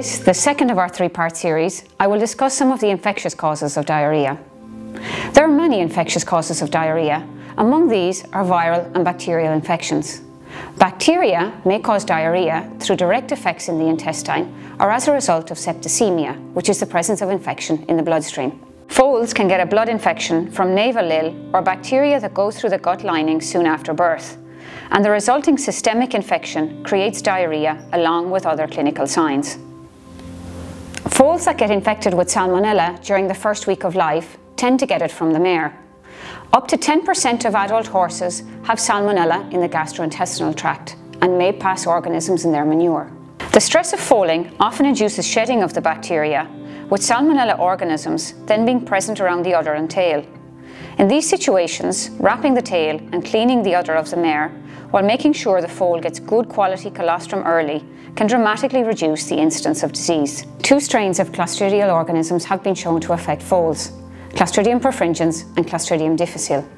the second of our three-part series, I will discuss some of the infectious causes of diarrhoea. There are many infectious causes of diarrhoea. Among these are viral and bacterial infections. Bacteria may cause diarrhoea through direct effects in the intestine or as a result of septicemia, which is the presence of infection in the bloodstream. Foals can get a blood infection from navel ill or bacteria that go through the gut lining soon after birth, and the resulting systemic infection creates diarrhoea along with other clinical signs. Foals that get infected with salmonella during the first week of life tend to get it from the mare. Up to 10% of adult horses have salmonella in the gastrointestinal tract and may pass organisms in their manure. The stress of foaling often induces shedding of the bacteria, with salmonella organisms then being present around the udder and tail. In these situations, wrapping the tail and cleaning the udder of the mare while making sure the foal gets good quality colostrum early can dramatically reduce the incidence of disease. Two strains of clostridial organisms have been shown to affect foals. Clostridium perfringens and Clostridium difficile.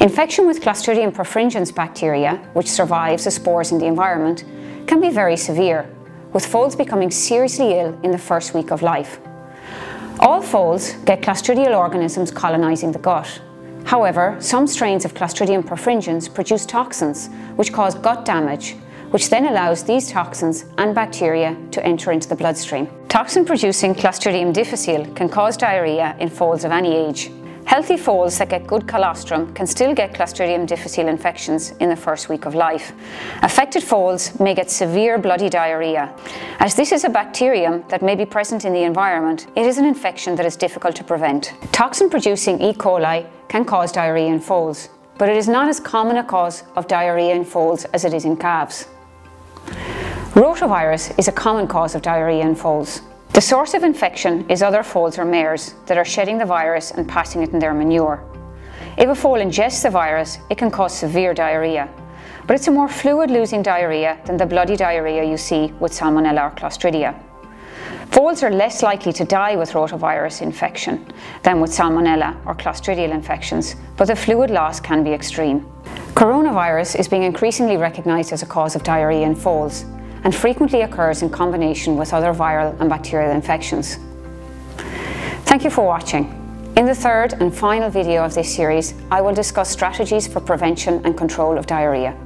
Infection with Clostridium perfringens bacteria, which survives the spores in the environment, can be very severe, with foals becoming seriously ill in the first week of life. All foals get Clostridial organisms colonising the gut. However, some strains of Clostridium perfringens produce toxins which cause gut damage which then allows these toxins and bacteria to enter into the bloodstream. Toxin-producing Clostridium difficile can cause diarrhoea in foals of any age. Healthy foals that get good colostrum can still get Clostridium difficile infections in the first week of life. Affected foals may get severe bloody diarrhoea. As this is a bacterium that may be present in the environment, it is an infection that is difficult to prevent. Toxin-producing E. coli can cause diarrhoea in foals, but it is not as common a cause of diarrhoea in foals as it is in calves. Rotavirus is a common cause of diarrhoea in foals. The source of infection is other foals or mares that are shedding the virus and passing it in their manure. If a foal ingests the virus, it can cause severe diarrhoea, but it's a more fluid-losing diarrhoea than the bloody diarrhoea you see with Salmonella or Clostridia. Foals are less likely to die with rotavirus infection than with Salmonella or Clostridial infections, but the fluid loss can be extreme. Coronavirus is being increasingly recognised as a cause of diarrhoea in foals, and frequently occurs in combination with other viral and bacterial infections. Thank you for watching. In the third and final video of this series, I will discuss strategies for prevention and control of diarrhoea.